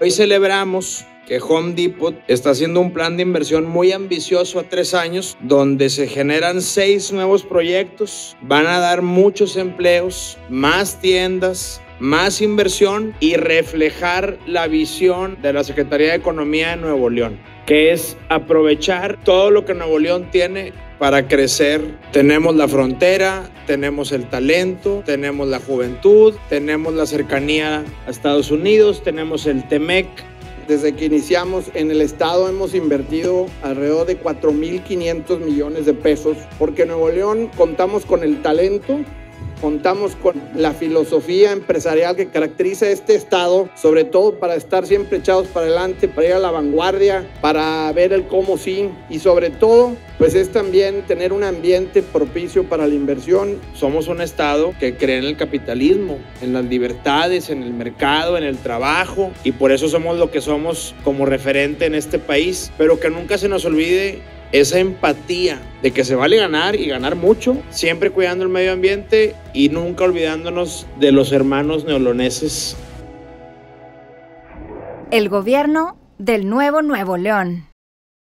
Hoy celebramos que Home Depot está haciendo un plan de inversión muy ambicioso a tres años, donde se generan seis nuevos proyectos, van a dar muchos empleos, más tiendas, más inversión y reflejar la visión de la Secretaría de Economía de Nuevo León, que es aprovechar todo lo que Nuevo León tiene para crecer. Tenemos la frontera, tenemos el talento, tenemos la juventud, tenemos la cercanía a Estados Unidos, tenemos el TEMEC, desde que iniciamos en el estado hemos invertido alrededor de 4.500 millones de pesos porque en Nuevo León contamos con el talento, contamos con la filosofía empresarial que caracteriza este estado, sobre todo para estar siempre echados para adelante, para ir a la vanguardia, para ver el cómo sí y sobre todo pues es también tener un ambiente propicio para la inversión. Somos un estado que cree en el capitalismo, en las libertades, en el mercado, en el trabajo y por eso somos lo que somos como referente en este país, pero que nunca se nos olvide esa empatía de que se vale ganar y ganar mucho, siempre cuidando el medio ambiente y nunca olvidándonos de los hermanos neoloneses. El gobierno del nuevo Nuevo León.